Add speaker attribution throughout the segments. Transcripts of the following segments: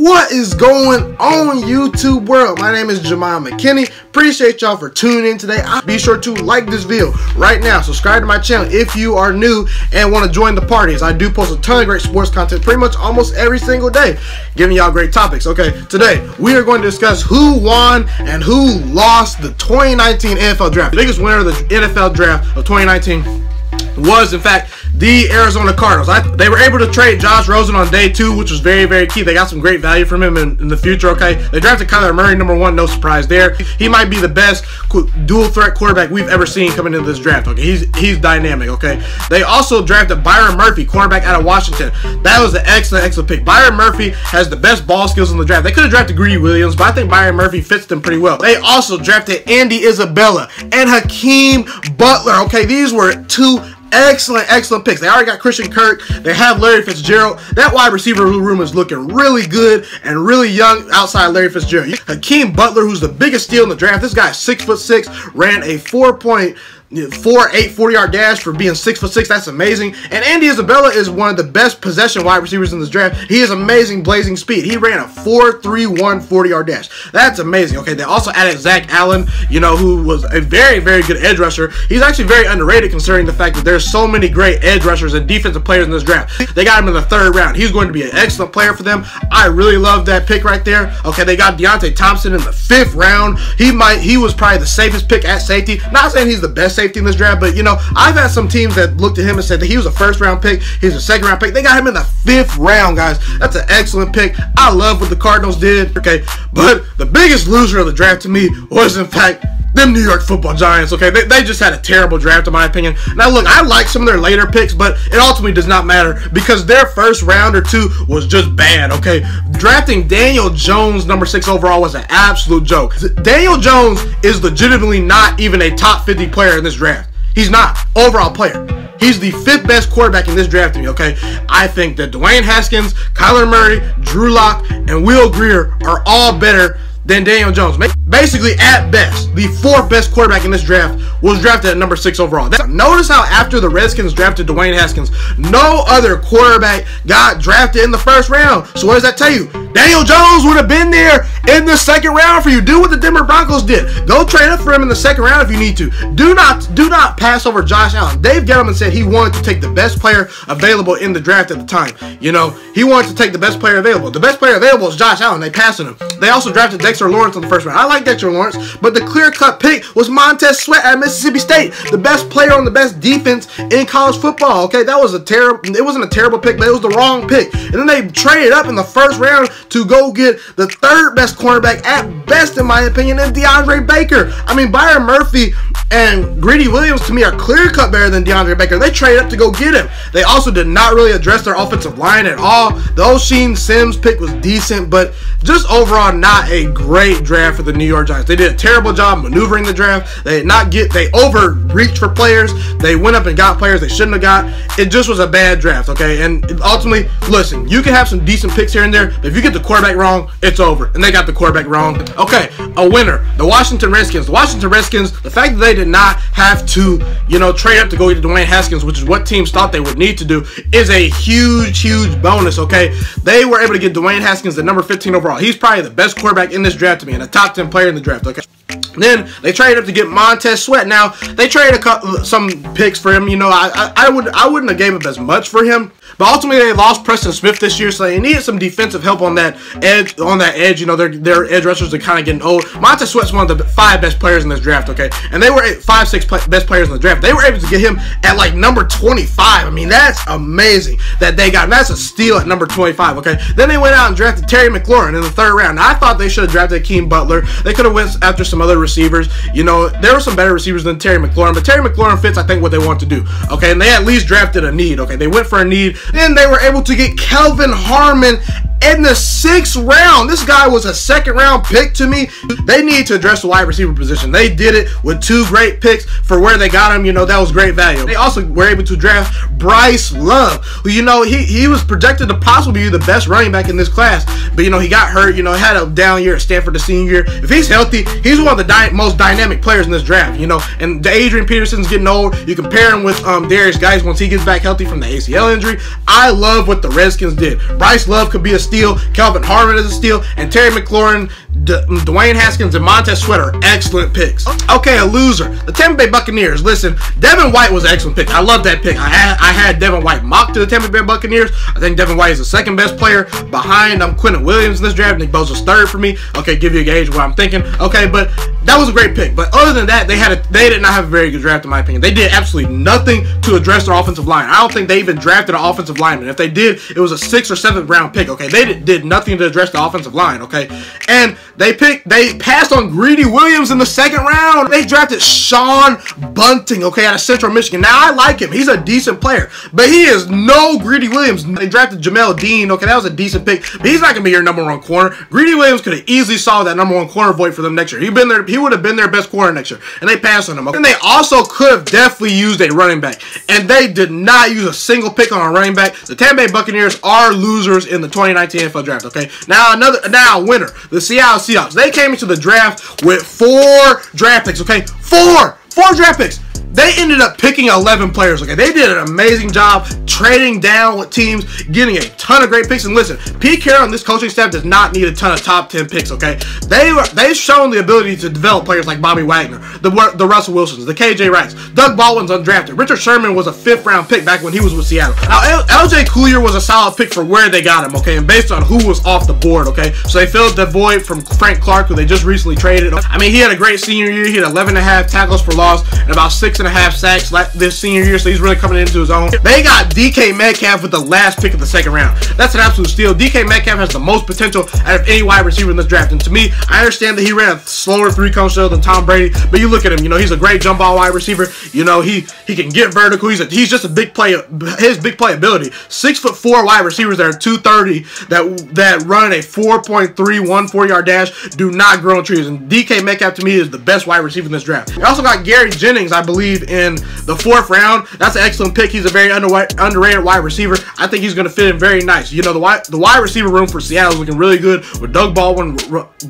Speaker 1: What is going on YouTube world? My name is Ghiman McKinney. Appreciate y'all for tuning in today. Be sure to like this video right now. Subscribe to my channel if you are new and want to join the parties. I do post a ton of great sports content pretty much almost every single day, giving y'all great topics. Okay, today we are going to discuss who won and who lost the 2019 NFL draft. The biggest winner of the NFL draft of 2019 was in fact the Arizona Cardinals. I, they were able to trade Josh Rosen on day two, which was very, very key. They got some great value from him in, in the future, okay? They drafted Kyler Murray, number one, no surprise there. He might be the best dual threat quarterback we've ever seen coming into this draft, okay? He's he's dynamic, okay? They also drafted Byron Murphy, cornerback out of Washington. That was an excellent, excellent pick. Byron Murphy has the best ball skills in the draft. They could have drafted Greedy Williams, but I think Byron Murphy fits them pretty well. They also drafted Andy Isabella and Hakeem Butler, okay? These were two excellent, excellent picks. They already got Christian Kirk. They have Larry Fitzgerald. That wide receiver room is looking really good and really young outside Larry Fitzgerald. Hakeem Butler, who's the biggest steal in the draft. This guy, six foot six, ran a four point four, eight, 40 yard dash for being six foot six. That's amazing. And Andy Isabella is one of the best possession wide receivers in this draft. He is amazing blazing speed. He ran a 4 3 1 40 yard dash. That's amazing. Okay, they also added Zach Allen, you know, who was a very, very good edge rusher. He's actually very underrated considering the fact that there's so many great edge rushers and defensive players in this draft. They got him in the third round. He's going to be an excellent player for them. I really love that pick right there. Okay, they got Deionte Thompson in the fifth round. He might, he was probably the safest pick at safety. Not saying he's the best safety in this draft, but you know, I've had some teams that looked at him and said that he was a first round pick, he's a second round pick. They got him in the fifth round, guys. That's an excellent pick. I love what the Cardinals did. Okay, but the biggest loser of the draft to me was in fact them New York football giants, okay? They, they just had a terrible draft, in my opinion. Now, look, I like some of their later picks, but it ultimately does not matter because their first round or two was just bad, okay? Drafting Daniel Jones, number six overall, was an absolute joke. Daniel Jones is legitimately not even a top 50 player in this draft. He's not. Overall player. He's the fifth best quarterback in this draft to me, okay? I think that Dwayne Haskins, Kyler Murray, Drew Lock, and Will Grier are all better than Daniel Jones. Basically, at best, the fourth best quarterback in this draft was drafted at number six overall. Notice how after the Redskins drafted Dwayne Haskins, no other quarterback got drafted in the first round. So what does that tell you? Daniel Jones would have been there in the second round for you. Do what the Denver Broncos did. Go trade up for him in the second round if you need to. Do not do not pass over Josh Allen. Dave Gettleman said he wanted to take the best player available in the draft at the time. You know, he wanted to take the best player available. The best player available is Josh Allen. They passed him. They also drafted Dexter Lawrence in the first round. I like Dexter Lawrence, but the clear-cut pick was Montez Sweat at Mississippi State, the best player on the best defense in college football. Okay, that was a terrible. It wasn't a terrible pick, but it was the wrong pick. And then they traded up in the first round to go get the third best cornerback at best, in my opinion, in DeAndre Baker. I mean, Byron Murphy and Greedy Williams to me are clear cut better than DeAndre Baker. They traded up to go get him. They also did not really address their offensive line at all. The Oshane Ximines pick was decent, but just overall not a great draft for the New York Giants. They did a terrible job maneuvering the draft. They did not get they overreached for players. They went up and got players they shouldn't have got. It just was a bad draft, okay? And ultimately, listen, you can have some decent picks here and there, but if you get the quarterback wrong, it's over. And they got the quarterback wrong. Okay, a winner. The Washington Redskins. The Washington Redskins, the fact that they did not have to, you know, trade up to go get Dwayne Haskins, which is what teams thought they would need to do, is a huge, huge bonus, okay? They were able to get Dwayne Haskins the number 15 overall. He's probably the best quarterback in this draft to me and a top 10 player in the draft, okay? Then they traded up to get Montez Sweat. Now they traded a couple, some picks for him. You know, I, I, I would I wouldn't have gave up as much for him, but ultimately they lost Preston Smith this year, so they needed some defensive help on that edge. On that edge, you know, their their edge rushers are kind of getting old. Montez Sweat's one of the five best players in this draft. Okay, and they were five six best players in the draft. They were able to get him at like number 25. I mean, that's amazing that they got. That's a steal at number 25. Okay, then they went out and drafted Terry McLaurin in the third round. Now, I thought they should have drafted Keem Butler. They could have went after some other receivers. You know, there were some better receivers than Terry McLaurin, but Terry McLaurin fits, I think, what they want to do. Okay, and they at least drafted a need. Okay, they went for a need. Then they were able to get Kelvin Harmon in the sixth round. This guy was a second round pick to me. They need to address the wide receiver position. They did it with two great picks for where they got him. You know, that was great value. They also were able to draft Bryce Love, who, you know, he, he was projected to possibly be the best running back in this class. But, you know, he got hurt, you know, had a down year at Stanford the senior year. If he's healthy, he's one of the dy- most dynamic players in this draft, you know. And the Adrian Peterson's getting old. You compare him with um, Derrius Guice once he gets back healthy from the ACL injury. I love what the Redskins did. Bryce Love could be a steal. Kelvin Harmon is a steal. And Terry McLaurin, D- Dwayne Haskins, and Montez Sweat are excellent picks. Okay, a loser. The Tampa Bay Buccaneers. Listen, Devin White was an excellent pick. I love that pick. I had, I had Devin White mocked to the Tampa Bay Buccaneers. I think Devin White is the second best player behind um, Quinnen Williams in this draft. Nick Bosa's third for me. Okay, give you a gauge what I'm thinking. Okay, but that was a great pick. But other than that, they had a, they did not have a very good draft in my opinion. They did absolutely nothing to address their offensive line. I don't think they even drafted an offensive lineman. If they did, it was a sixth or seventh round pick. Okay, they did, did nothing to address the offensive line. Okay, and they picked they passed on Greedy Williams in the second round. They drafted Sean Bunting. Okay, out of Central Michigan. Now I like him. He's a decent player, but he is no Greedy Williams. They drafted Jamel Dean. Okay, that was a decent pick, but he's not gonna be your number one corner. Greedy Williams could have easily solved that number one corner void for them next year. He'd been there. He would have been their best corner next year, and they passed on him. Okay? And they also could have definitely used a running back, and they did not use a single pick on a running back. The Tampa Bay Buccaneers are losers in the 2019 NFL Draft. Okay, now another now winner, the Seattle Seahawks. They came into the draft with four draft picks. Okay, four, four draft picks. They ended up picking 11 players, okay? They did an amazing job trading down with teams, getting a ton of great picks. And listen, Pete Carroll and this coaching staff does not need a ton of top 10 picks, okay? They were, they've shown the ability to develop players like Bobby Wagner, the, the Russell Wilsons, the KJ Wrights. Doug Baldwin's undrafted. Richard Sherman was a fifth round pick back when he was with Seattle. Now, LJ Collier was a solid pick for where they got him, okay? And based on who was off the board, okay? So they filled the void from Frank Clark, who they just recently traded. I mean, he had a great senior year. He had 11 and a half tackles for loss and about six and a half sacks like this senior year, so he's really coming into his own. They got DK Metcalf with the last pick of the second round. That's an absolute steal. DK Metcalf has the most potential out of any wide receiver in this draft. And to me, I understand that he ran a slower three cone shell than Tom Brady, but you look at him, you know, he's a great jump ball wide receiver. You know, he he can get vertical. He's a, he's just a big play. His big play ability. Six foot four wide receivers that are 230 that that run a 4.314 yard dash do not grow on trees. And DK Metcalf to me is the best wide receiver in this draft. We also got Gary Jennings, I believe, in the fourth round. That's an excellent pick. He's a very underrated wide receiver. I think he's going to fit in very nice. You know, the wide, the wide receiver room for Seattle is looking really good with Doug Baldwin,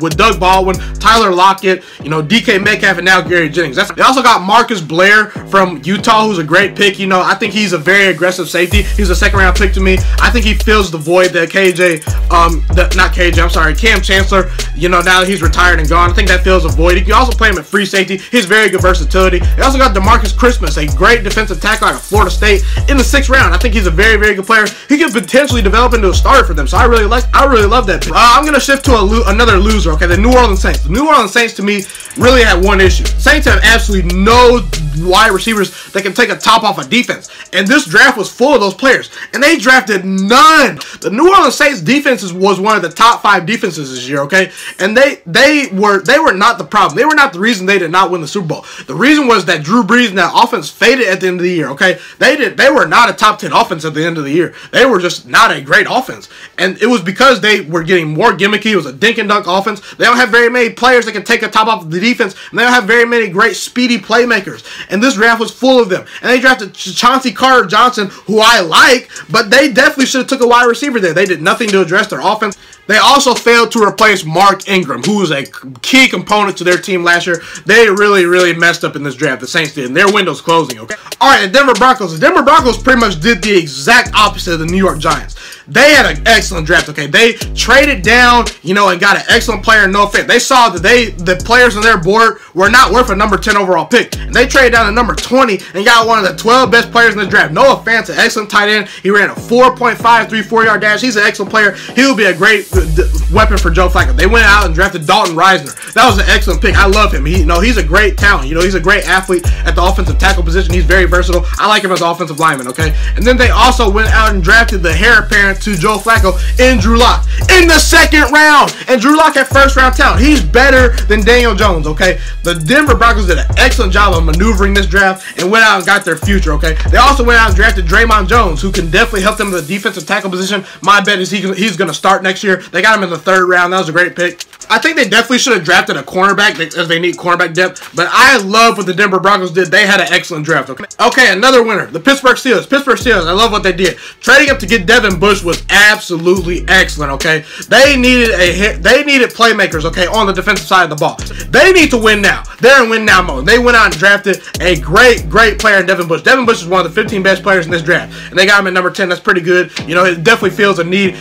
Speaker 1: with Doug Baldwin, Tyler Lockett, you know, DK Metcalf, and now Gary Jennings. That's, they also got Marcus Blair from Utah, who's a great pick. You know, I think he's a very aggressive safety. He's a second round pick to me. I think he fills the void that KJ, um, not KJ, I'm sorry, Kam Chancellor, you know, now that he's retired and gone, I think that fills a void. You can also play him at free safety. He's very good versatility. They also got Demarcus Christmas, a great defensive tackle out of Florida State in the sixth round. I think he's a very, very good player. He could potentially develop into a starter for them. So I really like, I really love that. Uh, I'm gonna shift to a lo another loser. Okay, the New Orleans Saints. The New Orleans Saints to me really had one issue. Saints have absolutely no wide receivers that can take a top off a defense, and this draft was full of those players, and they drafted none. The New Orleans Saints defenses was one of the top five defenses this year. Okay, and they they were they were not the problem. They were not the reason they did not win the Super Bowl. The reason was that Drew Brees and that offense faded at the end of the year. Okay, they did they were not a top ten offense at the end of the year. They were just not a great offense, and it was because they were getting more gimmicky. It was a dink and dunk offense. They don't have very many players that can take a top off the defense, and they don't have very many great speedy playmakers. And this draft was full of them. And they drafted Chauncey Gardner-Johnson, who I like, but they definitely should have took a wide receiver there. They did nothing to address their offense. They also failed to replace Mark Ingram, who was a key component to their team last year. They really, really messed up in this draft. The Saints did, and their window's closing. Okay. All right, the Denver Broncos. The Denver Broncos pretty much did the exact opposite of the New York Giants. They had an excellent draft. Okay, they traded down, you know, and got an excellent player. Noah Fant. They saw that they the players on their board were not worth a number 10 overall pick, and they traded down to number 20 and got one of the 12 best players in the draft. Noah Fant, an excellent tight end. He ran a 4.534 yard dash. He's an excellent player. He will be a great uh, weapon for Joe Flacco. They went out and drafted Dalton Risner. That was an excellent pick. I love him. He, you know, he's a great talent. You know, he's a great athlete at the offensive tackle position. He's very versatile. I like him as an offensive lineman. Okay, and then they also went out and drafted the heir to Joe Flacco and Drew Lock in the second round. And Drew Lock at first round talent. He's better than Daniel Jones. Okay, the Denver Broncos did an excellent job of maneuvering this draft and went out and got their future. Okay, they also went out and drafted Dre'Mont Jones, who can definitely help them in the defensive tackle position. My bet is he, he's going to start next year. They got him in the third round. That was a great pick. I think they definitely should have drafted a cornerback as they need cornerback depth. But I love what the Denver Broncos did. They had an excellent draft. Okay, okay another winner, the Pittsburgh Steelers. Pittsburgh Steelers, I love what they did. Trading up to get Devin Bush was absolutely excellent. Okay, they needed a hit. They needed playmakers. Okay, on the defensive side of the ball. They need to win now. They're in win now mode. They went out and drafted a great, great player in Devin Bush. Devin Bush is one of the 15 best players in this draft, and they got him at number 10. That's pretty good. You know, it definitely feels a need.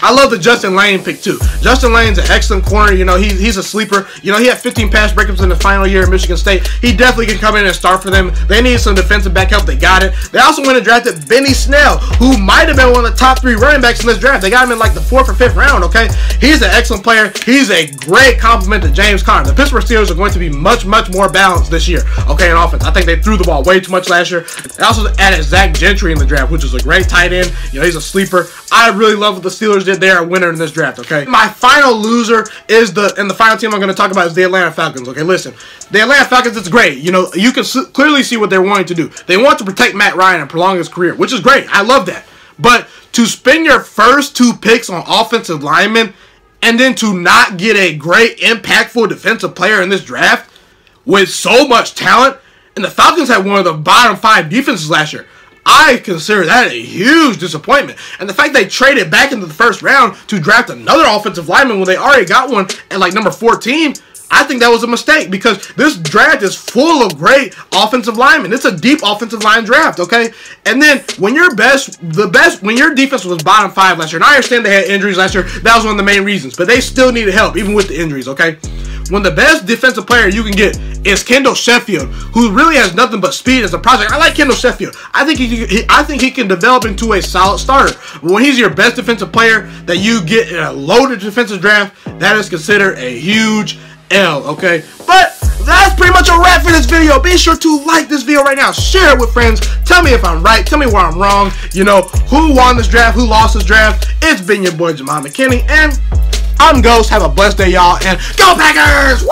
Speaker 1: I love the Justin Layne pick too. Justin Layne's an excellent corner. You know, he, he's a sleeper. You know, he had 15 pass breakups in the final year at Michigan State. He definitely can come in and start for them. They need some defensive back help. They got it. They also went and drafted Benny Snell, who might have been one of the top three running backs in this draft. They got him in like the fourth or fifth round, okay? He's an excellent player. He's a great compliment to James Conner. The Pittsburgh Steelers are going to be much, much more balanced this year, okay, in offense. I think they threw the ball way too much last year. They also added Zach Gentry in the draft, which is a great tight end. You know, he's a sleeper. I really love what the Steelers did. They are a winner in this draft, okay? My final loser is the, and the final team I'm going to talk about is the Atlanta Falcons, okay? Listen, the Atlanta Falcons, it's great. You know, you can clearly see what they're wanting to do. They want to protect Matt Ryan and prolong his career, which is great. I love that. But to spend your first two picks on offensive linemen and then to not get a great, impactful defensive player in this draft with so much talent, and the Falcons had one of the bottom five defenses last year. I consider that a huge disappointment. And the fact they traded back into the first round to draft another offensive lineman when they already got one at like number 14, I think that was a mistake because this draft is full of great offensive linemen. It's a deep offensive line draft, okay? And then when your best, the best, when your defense was bottom five last year, and I understand they had injuries last year, that was one of the main reasons, but they still needed help even with the injuries, okay? When the best defensive player you can get is Kendall Sheffield, who really has nothing but speed as a project. I like Kendall Sheffield. I think he, he I think he can develop into a solid starter. But when he's your best defensive player that you get in a loaded defensive draft, that is considered a huge L, okay? But that's pretty much a wrap for this video. Be sure to like this video right now. Share it with friends. Tell me if I'm right. Tell me where I'm wrong. You know, who won this draft, who lost this draft. It's been your boy, Ghiman McKinney, and I'm Ghost. Have a blessed day, y'all, and go Packers! Woo!